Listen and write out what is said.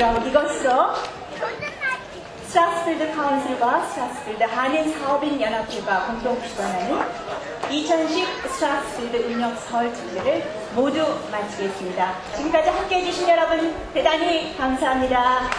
그럼 이것으로 스트라스필드 council과 스트라스필드 한인 사업인 연합회가 공동 주관하는 2010 스트라스필드 운영 서울 특례를 모두 마치겠습니다. 지금까지 함께해 주신 여러분 대단히 감사합니다.